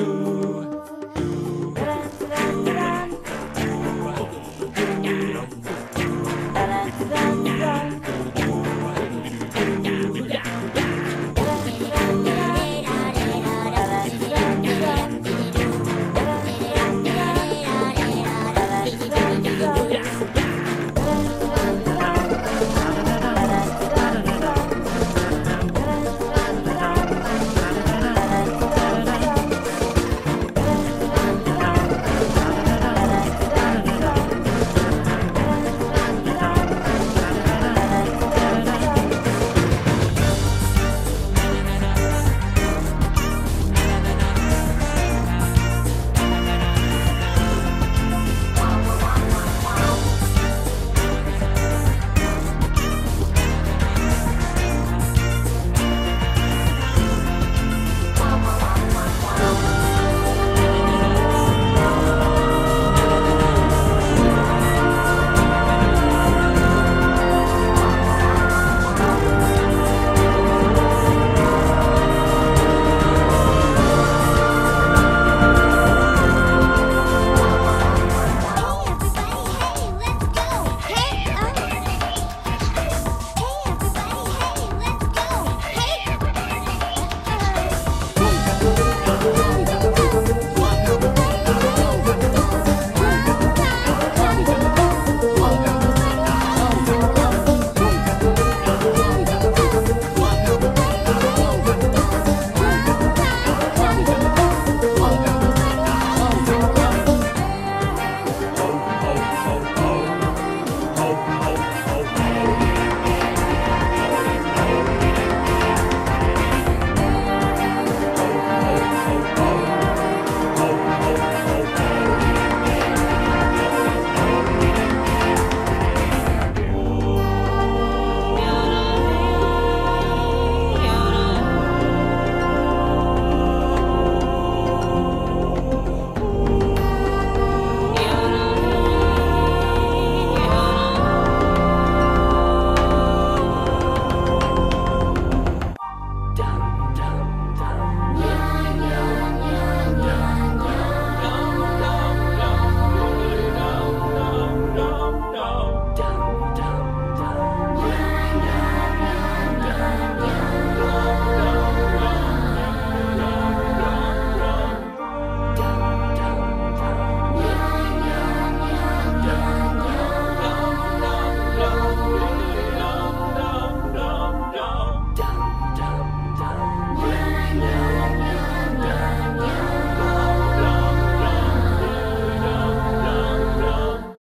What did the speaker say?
do.